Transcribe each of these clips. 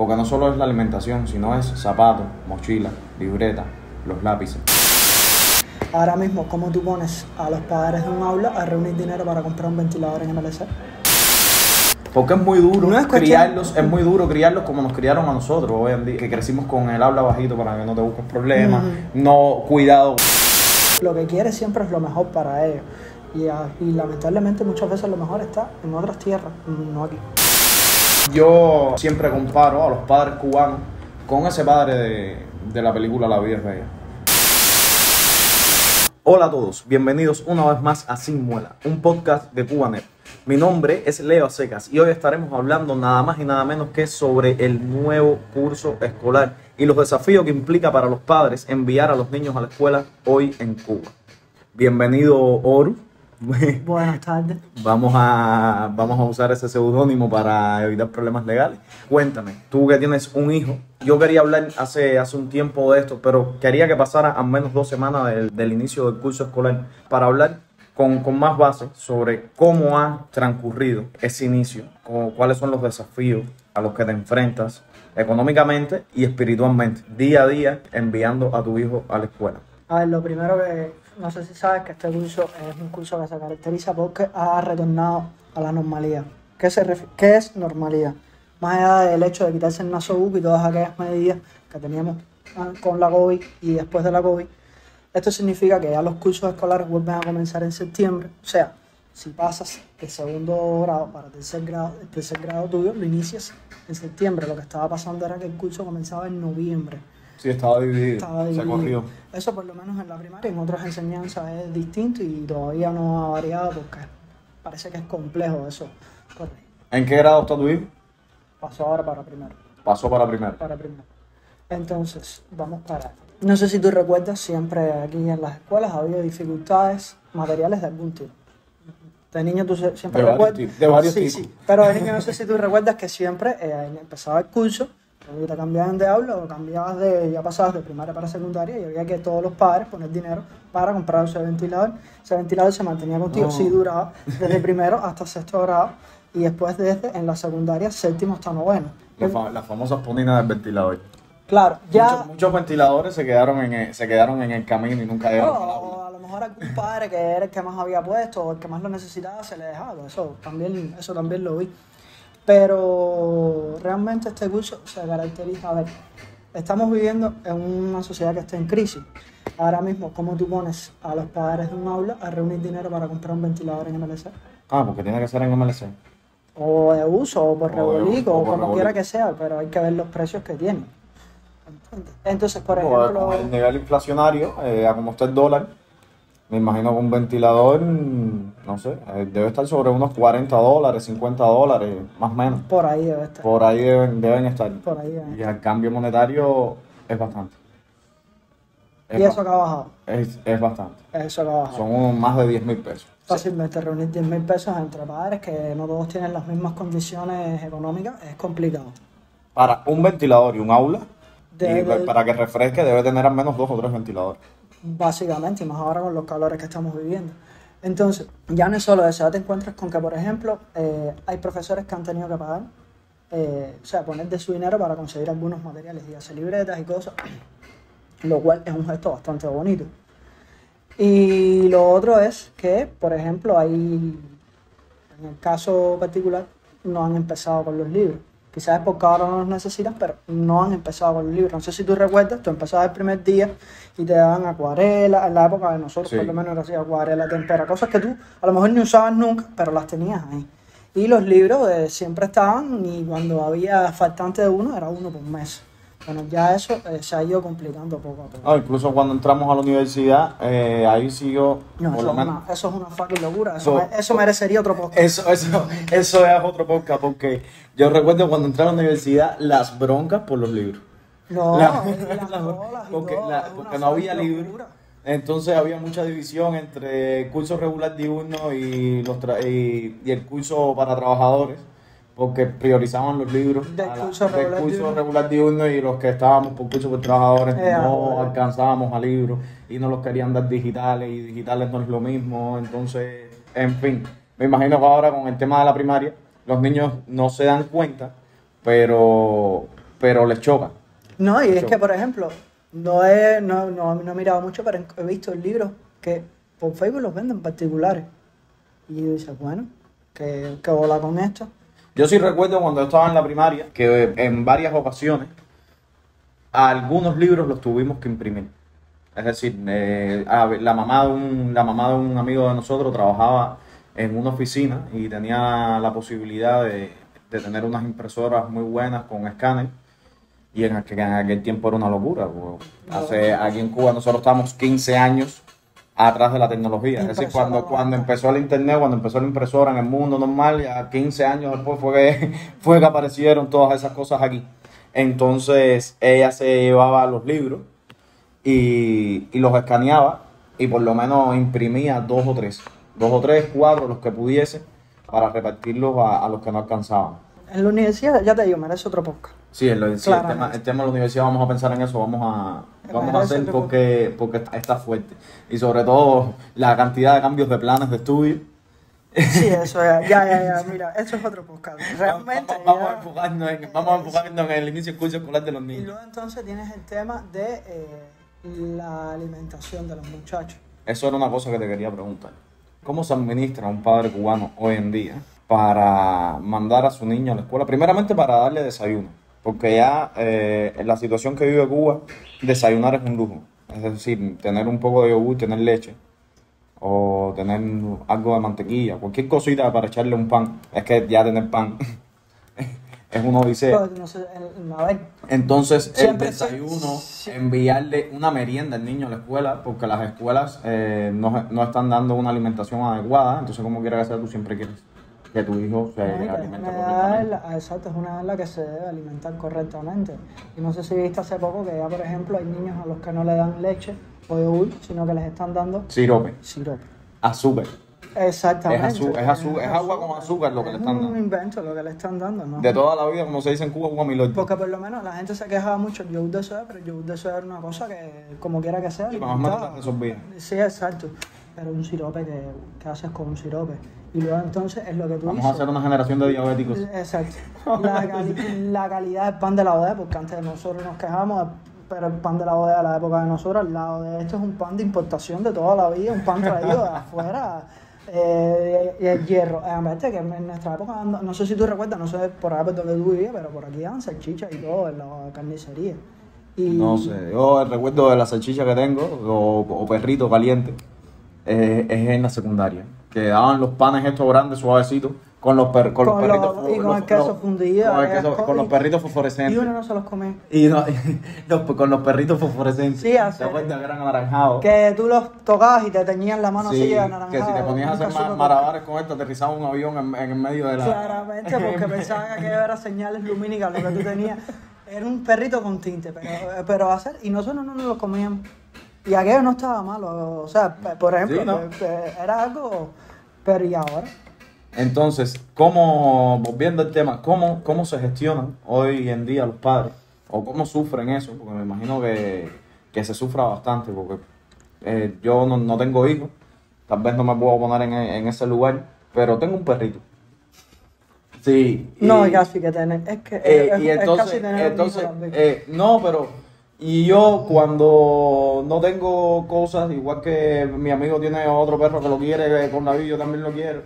Porque no solo es la alimentación, sino es zapatos, mochila, libreta, los lápices. Ahora mismo, ¿cómo tú pones a los padres de un aula a reunir dinero para comprar un ventilador en MLC? Porque es muy duro No es cuestión- criarlos, es muy duro criarlos como nos criaron a nosotros hoy en día, que crecimos con el habla bajito para que no te busques problemas, no cuidado. Lo que quieres siempre es lo mejor para ellos. Y, ah, y lamentablemente muchas veces lo mejor está en otras tierras, no aquí. Yo siempre comparo a los padres cubanos con ese padre de, de la película La vida es bella. Hola a todos, bienvenidos una vez más a Sin Muela, un podcast de Cubanet. Mi nombre es Leo Secas y hoy estaremos hablando nada más y nada menos que sobre el nuevo curso escolar y los desafíos que implica para los padres enviar a los niños a la escuela hoy en Cuba. Bienvenido, Oru. Buenas tardes. Vamos a, vamos a usar ese seudónimo para evitar problemas legales. Cuéntame, tú que tienes un hijo, yo quería hablar hace, hace un tiempo de esto, pero quería que pasara al menos dos semanas del, del inicio del curso escolar para hablar con, con más base sobre cómo ha transcurrido ese inicio, cu- cuáles son los desafíos a los que te enfrentas económicamente y espiritualmente, día a día, enviando a tu hijo a la escuela. A ver, lo primero que no sé si sabes que este curso es un curso que se caracteriza porque ha retornado a la normalidad. ¿Qué, es normalidad? Más allá del hecho de quitarse el nasobuco y todas aquellas medidas que teníamos ah, con la COVID y después de la COVID, esto significa que ya los cursos escolares vuelven a comenzar en septiembre. O sea, si pasas de segundo grado para tercer grado, el tercer grado tuyo lo inicias en septiembre. Lo que estaba pasando era que el curso comenzaba en noviembre. Sí, estaba dividido, Estaba se dividido. corrió. Eso por lo menos en la primaria, en otras enseñanzas es distinto y todavía no ha variado porque parece que es complejo eso. ¿En qué grado está tu hijo? Pasó ahora para primero, Pasó para primero. para primero. Entonces, vamos para... No sé si tú recuerdas, siempre aquí en las escuelas ha habido dificultades materiales de algún tipo. De niño tú siempre De recuerdas... de varios sí, tipos. sí. Pero de niño no sé si tú recuerdas que siempre eh, empezaba el curso, te cambiaban de aula o cambiabas de, ya pasabas de primaria para secundaria y había que todos los padres poner dinero para comprar ese ventilador. Ese ventilador se mantenía contigo, No. sí duraba desde primero hasta sexto grado y después desde en la secundaria séptimo hasta noveno. La fa- las famosas poninas del ventilador. Claro, ya... Muchos, muchos ventiladores se quedaron en el, se quedaron en el camino y nunca llegaron. O a lo mejor algún padre que era el que más había puesto o el que más lo necesitaba se le dejaba. Eso también, eso también lo vi. Pero realmente este curso se caracteriza. A ver, estamos viviendo en una sociedad que está en crisis. Ahora mismo, ¿cómo tú pones a los padres de un aula a reunir dinero para comprar un ventilador en MLC? Ah, porque tiene que ser en MLC. O de uso, o por rebolico, o como quiera que sea, pero hay que ver los precios que tienen. Entonces, por ejemplo. el nivel inflacionario, eh, a como está el dólar, me imagino que un ventilador, no sé, eh, debe estar sobre unos 40 dólares, 50 dólares, más o menos. Por ahí debe estar. Por ahí deben, deben estar. Por ahí Y al cambio monetario es bastante. Es, Y eso que ha bajado. es, es bastante. Eso que ha bajado. Son más de 10 mil pesos. Fácilmente reunir 10 mil pesos entre padres que no todos tienen las mismas condiciones económicas es complicado. Para un ventilador y un aula, Debe- y pa- para que refresque, debe tener al menos dos o tres ventiladores. Básicamente, y más ahora con los calores que estamos viviendo. Entonces, ya no es solo eso, ya te encuentras con que, por ejemplo, eh, hay profesores que han tenido que pagar, eh, o sea, poner de su dinero para conseguir algunos materiales, y hacer libretas y cosas, lo cual es un gesto bastante bonito. Y lo otro es que, por ejemplo, hay, en el caso particular, no han empezado con los libros. Quizás es porque ahora no los necesitan, pero no han empezado con los libros. No sé si tú recuerdas, tú empezabas el primer día y te daban acuarela, en la época de nosotros Sí. por lo menos era así, acuarela, tempera, cosas que tú a lo mejor ni usabas nunca, pero las tenías ahí. Y los libros eh, siempre estaban y cuando había faltante de uno, era uno por mes. Bueno, ya eso eh, se ha ido complicando poco a poco. Ah, incluso cuando entramos a la universidad, eh, ahí siguió, No, eso una, eso es una fucking locura. Eso, So- eso merecería otro podcast. Eso, eso, eso es otro podcast, porque yo recuerdo cuando entré a la universidad, las broncas por los libros. No, La- las bolas y porque, todo, la- es una porque no había libros. Entonces había mucha división entre el curso regular diurno y, los tra- y, y el curso para trabajadores, porque priorizaban los libros Del la- curso del regular curso diurno. regular diurno y los que estábamos por curso por trabajadores Eh, no alcanzábamos a libros y no los querían dar digitales y digitales no es lo mismo. Entonces, en fin, me imagino que ahora con el tema de la primaria, los niños no se dan cuenta, pero pero les choca. No, y es que, por ejemplo, no he, no, no, no he mirado mucho, pero he visto libros que por Facebook los venden particulares. Y yo dices, bueno, que, que bola con esto. Yo sí recuerdo cuando estaba en la primaria que en varias ocasiones algunos libros los tuvimos que imprimir. Es decir, eh, la, mamá de un, la mamá de un amigo de nosotros trabajaba en una oficina y tenía la posibilidad de, de tener unas impresoras muy buenas con escáner. Y en aquel, en aquel tiempo era una locura. Hace, aquí en Cuba nosotros estamos 15 años atrás de la tecnología. Es decir, Impresora cuando, cuando empezó el internet, cuando empezó la impresora en el mundo normal, ya 15 años después fue que, fue que aparecieron todas esas cosas aquí. Entonces ella se llevaba los libros y, y los escaneaba y por lo menos imprimía dos o tres, dos o tres cuadros los que pudiese para repartirlos a, a los que no alcanzaban. En la universidad, ya te digo, merece otro podcast. Sí, el, sí, el, tema, el tema de la universidad vamos a pensar en eso, vamos a, vamos a hacer porque, porque está- está fuerte. Y sobre todo la cantidad de cambios de planes de estudio. Sí, eso ya, ya, ya, ya, mira, eso es otro podcast. Realmente. vamos, vamos ya- a enfocarnos en, vamos a enfocarnos en el inicio del curso escolar de los Y niños. luego entonces tienes el tema de eh, la alimentación de los muchachos. Eso era una cosa que te quería preguntar. ¿Cómo se administra un padre cubano hoy en día para mandar a su niño a la escuela? Primeramente para darle desayuno, porque ya eh, en la situación que vive Cuba, desayunar es un lujo. Es decir, tener un poco de yogur, tener leche, o tener algo de mantequilla, cualquier cosita para echarle un pan. Es que ya tener pan es una odisea. Pero, no sé, el- a ver, Entonces, el desayuno, enviarle una merienda al niño a la escuela, porque las escuelas eh, no, no están dando una alimentación adecuada, entonces como quiera que sea, tú siempre quieres que tu hijo se no, y que es alimente correctamente. exacto, es una edad en la que se debe alimentar correctamente. Y no sé si viste hace poco que ya, por ejemplo, hay niños a los que no le dan leche o yogur, sino que les están dando Sirope, sirope. azúcar. Exactamente. Es azu- es es agua con azúcar lo que le están Es dando. un invento lo que le están dando, ¿no? De toda la vida, como se dice en Cuba, Cuba Milord. Porque por lo menos la gente se quejaba mucho del yogur de soya, pero el yogur de soya era una cosa que, como quiera que sea, Y más la resolvía. Sí, exacto. Pero un sirope que, que haces con un sirope. Y luego entonces es lo que tú Vamos a hacer una generación de diabéticos. Exacto. La, cali- la calidad del pan de la bodega, porque antes nosotros nos quejamos, pero el pan de la bodega de la época de nosotros, al lado de esto es un pan de importación de toda la vida, un pan traído de afuera. Eh, y el hierro, Eh, aparte que en nuestra época, no sé si tú recuerdas, no sé por ahí por donde tú vivías, pero por aquí daban salchichas y todo en la carnicería. Y, No sé, yo el recuerdo de la salchicha que tengo, o, o perrito caliente, eh, es en la secundaria. Que daban los panes estos grandes, suavecitos, con los, per- con los perritos. los- y con los- el queso fundido, Con, el aquellas queso- cosas, con los y- perritos Y fosforescentes. uno no se los come. Y, no- los- con los perritos fosforescentes. Sí, hace- ¿Te acuerdas que eran anaranjados? Que tú los tocabas y te teñían la mano así Sí, de que anaranjado. si te ponías a hacer supe ma- por qué. malabares con esto, aterrizaba un avión en, en el medio de la... Claramente, porque pensaba que era señales lumínicas lo que tú tenías. Era un perrito con tinte, pero, pero hacer, y nosotros no nos lo comíamos. Y aquello no estaba malo, o sea, por ejemplo, era algo, pero ¿y ahora? Entonces, ¿cómo, volviendo al tema, cómo, cómo se gestionan hoy en día los padres? ¿O cómo sufren eso? Porque me imagino que, que se sufra bastante, porque eh, yo no, no tengo hijos, tal vez no me puedo poner en, en ese lugar, pero tengo un perrito. Sí. y- No, casi que tener, es que eh, es, y es entonces, casi tener entonces eh, no, pero y yo cuando no tengo cosas, igual que mi amigo tiene otro perro que lo quiere con la vida, yo también lo quiero.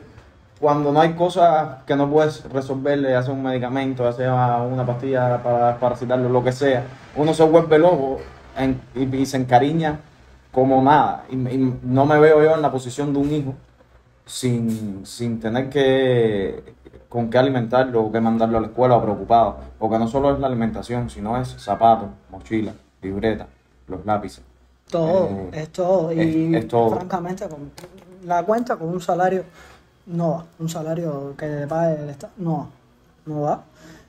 Cuando no hay cosas que no puedes resolverle, ya sea un medicamento, ya sea una pastilla para parasitarlo, lo que sea, uno se vuelve loco en- y, y se encariña como nada. Y, y no me veo yo en la posición de un hijo sin, sin tener que con qué alimentarlo o qué mandarlo a la escuela o preocupado. Porque no solo es la alimentación, sino es zapatos, mochila, libreta, los lápices. Todo, Eh, es todo. Y es- es todo. francamente, con la cuenta con un salario no va. Un salario que le pague el Estado no va. No va.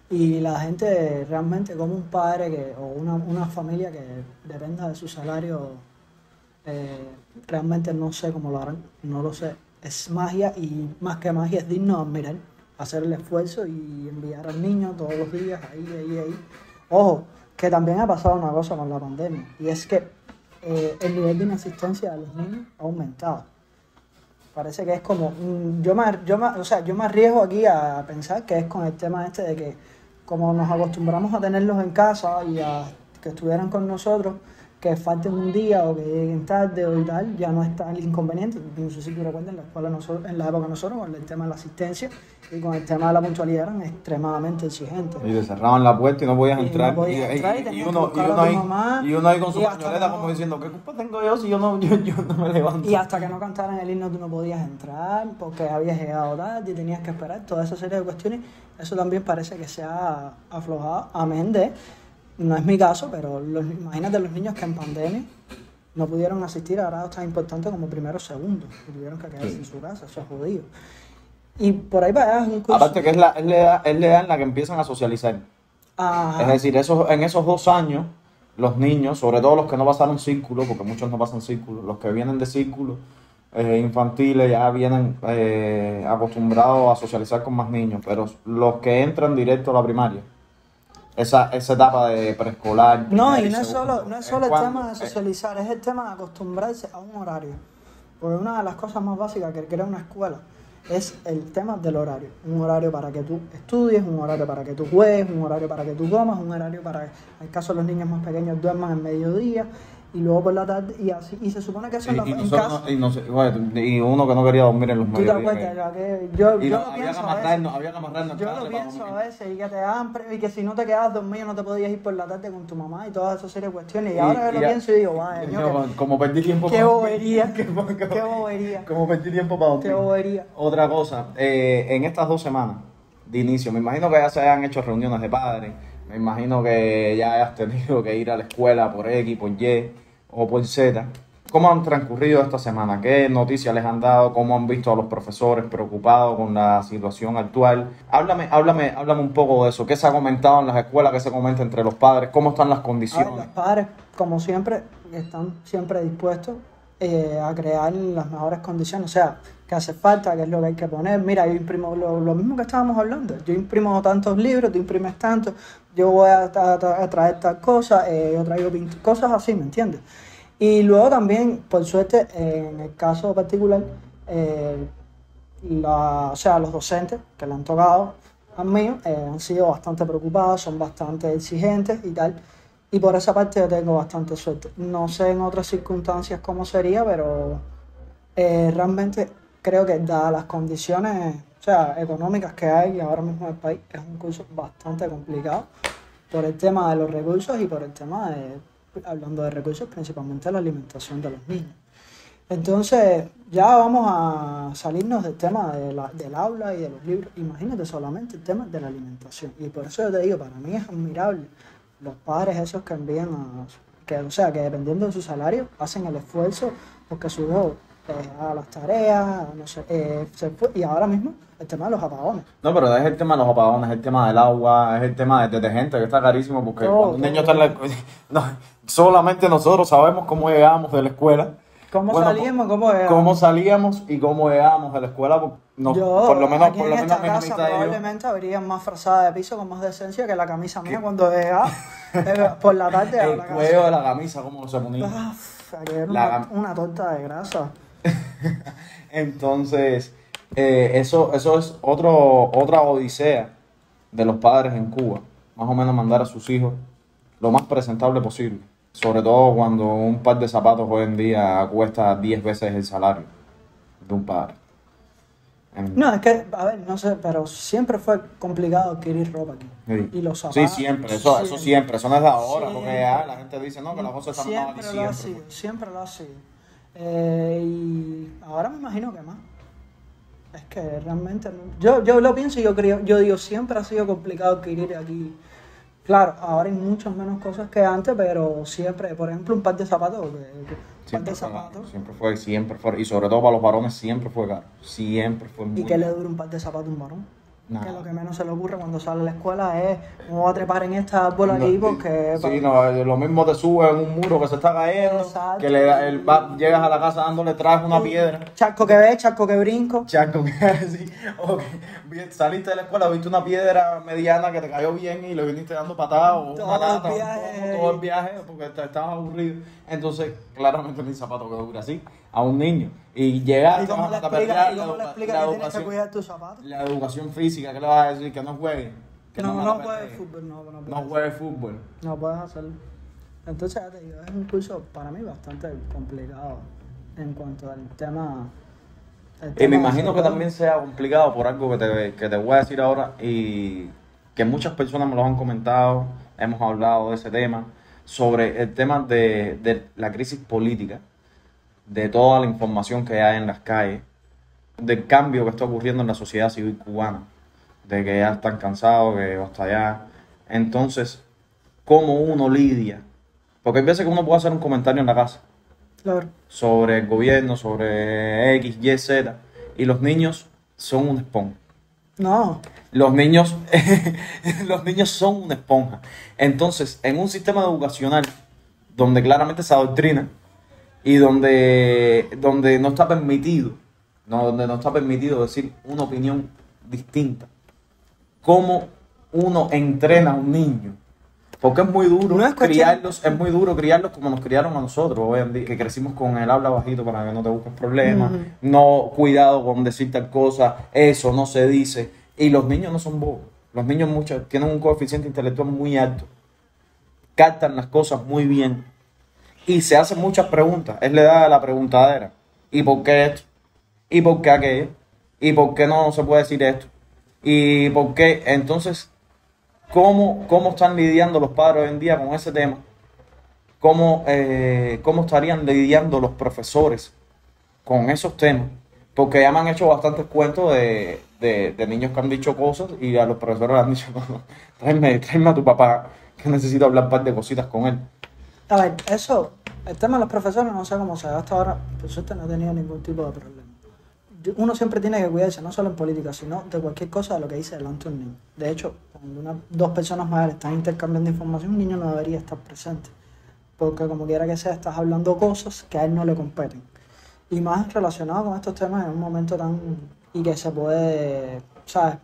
Y la gente realmente, como un padre que, o una, una familia que dependa de su salario, eh, realmente no sé cómo lo harán. No lo sé. Es magia y más que magia es digno de admirar. Hacer el esfuerzo y enviar al niño todos los días, ahí, ahí, ahí. Ojo, que también ha pasado una cosa con la pandemia. Y es que eh, el nivel de inasistencia de los niños ha aumentado. Parece que es como, mm, yo me, yo me- o sea, yo me arriesgo aquí a pensar que es con el tema este de que como nos acostumbramos a tenerlos en casa y a que estuvieran con nosotros, que falten un día o que lleguen tarde o y tal, ya no es tan inconveniente. No sé si tú recuerdas, en la escuela nosotros, en la época nosotros, con el tema de la asistencia y con el tema de la puntualidad eran extremadamente exigentes. Y te cerraban la puerta y no podías Y no entrar. podías y, entrar y y- y tenías que uno, uno ahí, mamá, y uno ahí con su pañoleta como diciendo, ¿qué culpa tengo yo si yo no, yo, yo no me levanto? Y hasta que no cantaran el himno tú no podías entrar porque habías llegado tarde y tenías que esperar, toda esa serie de cuestiones. Eso también parece que se ha aflojado, amén de, no es mi caso, pero los, imagínate los niños que en pandemia no pudieron asistir a grados tan importantes como primero o segundo, y tuvieron que quedarse Sí. en su casa, eso es jodido. Y por ahí allá es un curso... Aparte que es la, es, la edad, es la edad en la que empiezan a socializar. Ajá. Es decir, esos, en esos dos años, los niños, sobre todo los que no pasaron círculo, porque muchos no pasan círculo, los que vienen de círculos eh, infantiles ya vienen eh, acostumbrados a socializar con más niños, pero los que entran directo a la primaria, esa, esa etapa de preescolar. No, y no es solo, no es solo el cuando- tema de socializar, es el tema de acostumbrarse a un horario. Porque una de las cosas más básicas que crea una escuela es el tema del horario. Un horario para que tú estudies, un horario para que tú juegues, un horario para que tú comas, un horario para que, en el caso de los niños más pequeños, duerman en mediodía y luego por la tarde y así. Y se supone que eso y, la- y en nosotros casa... no- y, uno que no quería dormir en los ¿Tú te mediodías. acuerdas? que- yo yo no, lo que pienso a veces. amarrarnos, había que amarrarnos. Yo lo pienso a veces y que te pre- y que si no te quedas dormido no te podías ir por la tarde con tu mamá y todas esas series de cuestiones. Y, ahora que lo ya- pienso y digo, vaya, yo, como perdí tiempo qué para bobería, Qué bo- qué bobería, Como perdí tiempo para dormir. qué bobería. Otra cosa, eh, en estas dos semanas de inicio, me imagino que ya se hayan hecho reuniones de padres, me imagino que ya hayas tenido que ir a la escuela por X, por Y o por Z. ¿Cómo han transcurrido esta semana? ¿Qué noticias les han dado? ¿Cómo han visto a los profesores preocupados con la situación actual? Háblame, háblame, háblame un poco de eso. ¿Qué se ha comentado en las escuelas? ¿Qué se comenta entre los padres? ¿Cómo están las condiciones? los padres, como siempre, están siempre dispuestos eh, a crear las mejores condiciones. O sea, que hace falta, qué es lo que hay que poner. Mira, yo imprimo lo, mismo que estábamos hablando. Yo imprimo tantos libros, tú imprimes tantos, yo voy a, tra- tra- a traer tal cosa, eh, yo traigo cosas así, ¿me entiendes? Y luego también, por suerte, en el caso particular, eh, o sea, los docentes que le han tocado a mí eh, han sido bastante preocupados, son bastante exigentes y tal. Y por esa parte yo tengo bastante suerte. No sé en otras circunstancias cómo sería, pero eh, realmente creo que dadas las condiciones o sea, económicas que hay ahora mismo en el país, es un curso bastante complicado por el tema de los recursos y por el tema de, hablando de recursos, principalmente la alimentación de los niños. Entonces, ya vamos a salirnos del tema del aula y de los libros. Imagínate solamente el tema de la alimentación. Y por eso yo te digo, para mí es admirable los padres esos que envían a... Que, o sea, que dependiendo de su salario, hacen el esfuerzo porque su hijo eh, haga las tareas, no sé, eh, se fue- y ahora mismo el tema de los apagones. No, pero es el tema de los apagones, es el tema del agua, es el tema del detergente que está carísimo porque Todo, cuando un niño está en la no, solamente nosotros sabemos cómo llegábamos de la escuela. ¿Cómo Bueno, salíamos? ¿Cómo era? Cómo salíamos y cómo llegábamos de la escuela. no- yo, por lo menos, aquí por en lo menos esta casa probablemente habría más frazada de piso con más decencia que la camisa mía cuando llegaba eh, por la tarde a el la cuello casa. de la camisa, cómo se ponía. F- aquello era La una, una torta de grasa. Entonces, eh, eso, eso es otro, otra odisea de los padres en Cuba. Más o menos mandar a sus hijos lo más presentable posible. Sobre todo cuando un par de zapatos hoy en día cuesta 10 veces el salario de un padre. No, es que, a ver, no sé, pero siempre fue complicado adquirir ropa aquí. Sí. Y los Sí, zapatos. siempre, eso, eso siempre, eso no es de ahora, porque Siempre. ya la gente dice, no, que las cosas están mal y Siempre lo ha siempre. sido, siempre lo ha sido. Eh, y ahora me imagino que más. Es que realmente no- yo, yo lo pienso y yo creo, yo digo, siempre ha sido complicado adquirir aquí. Claro, ahora hay muchas menos cosas que antes, pero siempre, por ejemplo, un par de zapatos, que- que- un par Siempre de fue, zapatos. siempre fue, siempre fue, y sobre todo para los varones siempre fue caro, siempre fue muy ¿Y qué le dura un par de zapatos a un varón? Que lo que menos se le ocurre cuando sale a la escuela es, me voy a trepar en esta árbol No, aquí porque... Sí, no, eh, lo mismo te sube en un muro que se está cayendo, Exacto. que le da- el, va- llegas a la casa dándole traje una piedra. Charco que ve, charco que brinco. Chaco, sí, ok, bien, saliste de la escuela, viste una piedra mediana que te cayó bien y le viniste dando patadas o Todo el viaje. todo el viaje porque te estabas aburrido. Entonces, claramente hay zapato que dure así a un niño. Y llegar ¿Y cómo le a explicas, y la, cómo le educa- explicas la que tienes que educación, cuidar tus zapatos? la educación física, ¿qué le vas a decir? Que no juegue. Que no, no pele. fútbol, no, no juegue fútbol. No puedes hacerlo. Entonces, ya te digo, es un curso para mí bastante complicado en cuanto al tema. el Y me imagino que también sea complicado por algo que te, que te voy a decir ahora y que muchas personas me lo han comentado, hemos hablado de ese tema, sobre el tema de, de la crisis política, de toda la información que hay en las calles, del cambio que está ocurriendo en la sociedad civil cubana, de que ya están cansados, que hasta allá. Entonces, ¿cómo uno lidia? Porque hay veces que uno puede hacer un comentario en la casa Claro. sobre el gobierno, sobre X, Y, Z, y los niños son una esponja. No, Los niños, los niños son una esponja. Entonces, en un sistema educacional donde claramente se adoctrina y donde, donde no está permitido, no, donde no está permitido decir una opinión distinta, ¿cómo uno entrena a un niño? Porque es muy duro No es cuestión- criarlos, es muy duro criarlos como nos criaron a nosotros hoy en día, que crecimos con el habla bajito para que no te busques problemas, no cuidado con decir tal cosa, eso no se dice. Y los niños no son bobos. Los niños muchos tienen un coeficiente intelectual muy alto. Captan las cosas muy bien. Y se hacen muchas preguntas. Es la edad de la preguntadera. ¿Y por qué esto? ¿Y por qué aquello? ¿Y por qué no se puede decir esto? ¿Y por qué? Entonces, ¿cómo, cómo están lidiando los padres hoy en día con ese tema? ¿Cómo, eh, ¿Cómo estarían lidiando los profesores con esos temas? Porque ya me han hecho bastantes cuentos de, de- niños que han dicho cosas y a los profesores les han dicho, tráeme, tráeme a tu papá, que necesito hablar un par de cositas con él. A ver, eso, el tema de los profesores, no sé cómo se da hasta ahora, por suerte no he tenido ningún tipo de problema. Uno siempre tiene que cuidarse, no solo en política, sino de cualquier cosa de lo que dice delante un niño. De hecho, cuando una- dos personas mayores están intercambiando información, un niño no debería estar presente. Porque como quiera que sea, estás hablando cosas que a él no le competen. Y más relacionado con estos temas en un momento tan... y que se puede, ¿sabes?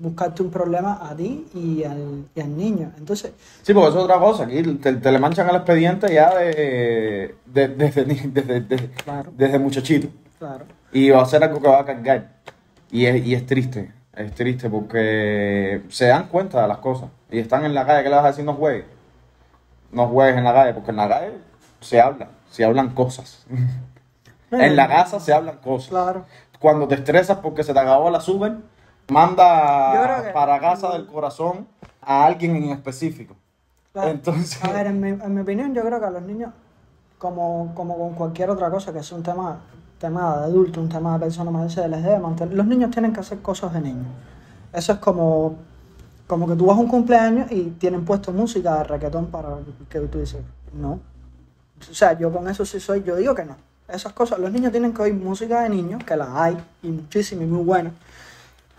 Buscarte un problema a ti y al, y al niño. Entonces, Sí, porque eso es otra cosa, aquí te, te le manchan el expediente ya de, de- desde, desde, desde, Claro. desde muchachito. claro. Y va a ser algo que va a cargar. Y es, y es triste, es triste porque se dan cuenta de las cosas. Y están en la calle, ¿qué le vas a decir? No juegues. No juegues en la calle, porque en la calle se habla, se hablan cosas. en la casa se hablan cosas. Claro. Cuando te estresas porque se te acabó la super, manda que- para casa del corazón a alguien en específico. Claro. Entonces- A ver, en mi, en mi opinión, yo creo que a los niños, como, como con cualquier otra cosa, que es un tema, tema de adulto, un tema de persona mayor, se les debe mantener. Los niños tienen que hacer cosas de niños. Eso es como, como que tú vas a un cumpleaños y tienen puesto música de reggaetón para que tú dices, no. O sea, yo con eso sí soy, yo digo que no. Esas cosas, los niños tienen que oír música de niños, que las hay, y muchísimas y muy buenas.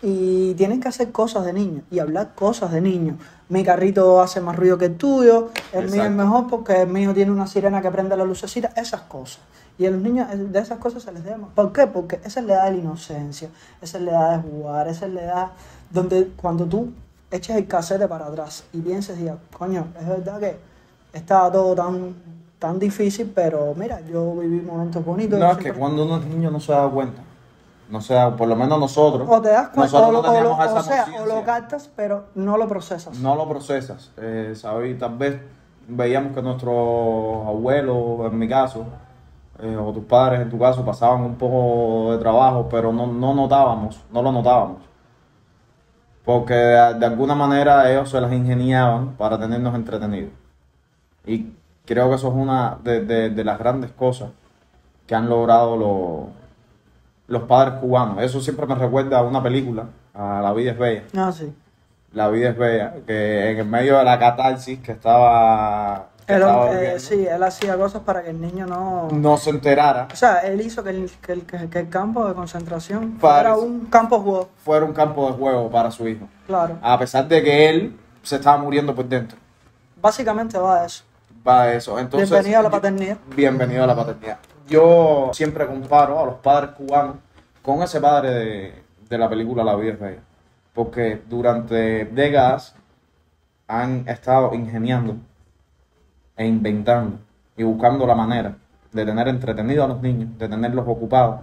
Y tienen que hacer cosas de niños y hablar cosas de niños. Mi carrito hace más ruido que el tuyo, el mío es mejor porque el mío tiene una sirena que prende la lucecita, esas cosas. Y a los niños eh, de esas cosas se les más. ¿Por qué? Porque esa es la edad de la inocencia, esa es la edad de jugar, esa es la edad donde cuando tú eches el casete para atrás y pienses, digas, coño, es verdad que estaba todo tan, tan difícil, pero mira, yo viví momentos bonitos. No, es que cuando uno es niño no se da cuenta. No se da, por lo menos nosotros. O te das cuenta, nosotros o, no lo- o lo- teníamos o sea, o lo captas, pero no lo procesas. no lo procesas, eh, ¿sabes? Tal vez veíamos que nuestros abuelos, en mi caso, eh, o tus padres en tu caso, pasaban un poco de trabajo, pero no, no notábamos, no lo notábamos. Porque de, de alguna manera ellos se las ingeniaban para tenernos entretenidos. Y creo que eso es una de, de- de las grandes cosas que han logrado los, los padres cubanos. Eso siempre me recuerda a una película, a La vida es bella. Ah, sí. La vida es bella, que en el medio de la catarsis que estaba, que Él, estaba eh, sí, él hacía cosas para que el niño no... no se enterara, O sea, él hizo que el, que el, que- el campo de concentración fuera un campo de juego. fuera un campo de juego para su hijo. Claro. A pesar de que él se estaba muriendo por dentro. Básicamente va a eso. Va a eso. Entonces, Bienvenido a la paternidad. Bienvenido a la paternidad. Yo siempre comparo a los padres cubanos con ese padre de, de la película La vida es. Porque durante décadas han estado ingeniando e inventando y buscando la manera de tener entretenido a los niños, de tenerlos ocupados,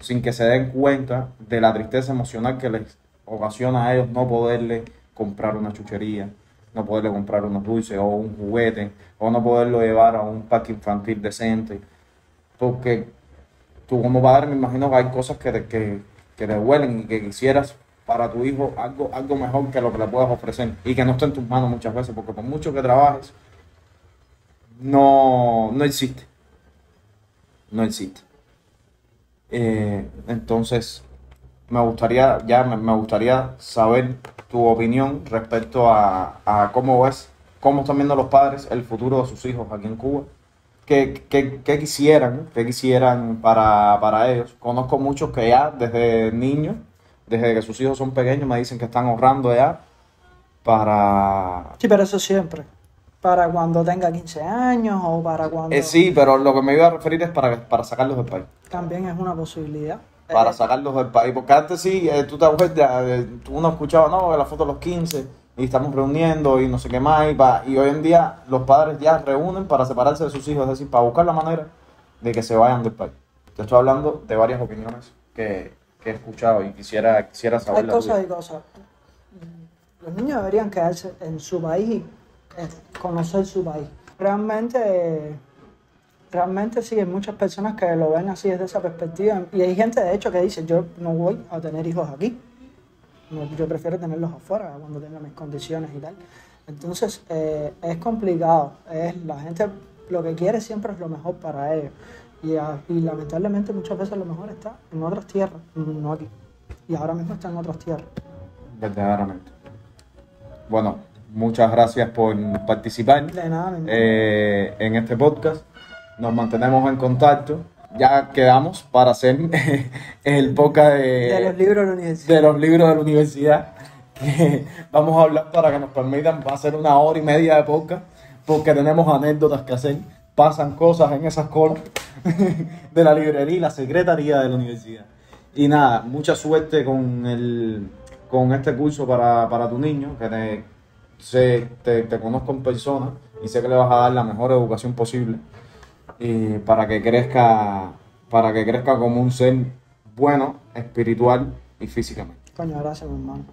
sin que se den cuenta de la tristeza emocional que les ocasiona a ellos no poderle comprar una chuchería, no poderle comprar unos dulces o un juguete, o no poderlo llevar a un parque infantil decente. Porque tú como padre me imagino que hay cosas que te, que, te duelen y que quisieras para tu hijo algo, algo mejor que lo que le puedas ofrecer y que no esté en tus manos muchas veces, porque por mucho que trabajes, no, no existe. No existe. Eh, entonces, me gustaría, ya me, me gustaría saber tu opinión respecto a, a cómo ves, cómo están viendo los padres el futuro de sus hijos aquí en Cuba. ¿Qué, qué- qué quisieran, qué quisieran para, para ellos? Conozco muchos que ya desde niños, desde que sus hijos son pequeños, me dicen que están ahorrando ya para... Sí, pero eso siempre. Para cuando tenga 15 años o para cuando... Eh, sí, pero lo que me iba a referir es para, para sacarlos del país. También es una posibilidad. Para Eh, sacarlos del país. Porque antes sí, eh, tú te acuerdas, eh, tú uno escuchaba, no, la foto de los 15 y estamos reuniendo y no sé qué más. Y, pa- y hoy en día los padres ya reúnen para separarse de sus hijos, es decir, para buscar la manera de que se vayan del país. Te estoy hablando de varias opiniones que, que he escuchado y quisiera, quisiera saber Hay cosas y cosas. Los niños deberían quedarse en su país y eh, conocer su país. Realmente, realmente sí, hay muchas personas que lo ven así desde esa perspectiva. Y hay gente, de hecho, que dice, yo no voy a tener hijos aquí. Yo prefiero tenerlos afuera cuando tenga mis condiciones y tal. Entonces, eh, es complicado. Es, la gente lo que quiere siempre es lo mejor para ellos. Y, ah, y lamentablemente muchas veces lo mejor está en otras tierras, no aquí. Y ahora mismo está en otras tierras. Verdaderamente. Bueno, muchas gracias por participar. De nada, eh, en este podcast. Nos mantenemos en contacto. Ya quedamos para hacer el podcast de, de los libros de la universidad. de los libros de la universidad. Que vamos a hablar para que nos permitan hacer una hora y media de podcast. Porque tenemos anécdotas que hacer. Pasan cosas en esas colas de la librería y la secretaría de la universidad. Y nada, mucha suerte con, el, con este curso para, para tu niño. Que te, te, te conozco en persona y sé que le vas a dar la mejor educación posible y para que crezca para que crezca como un ser bueno espiritual y físicamente Coño, gracias, hermano.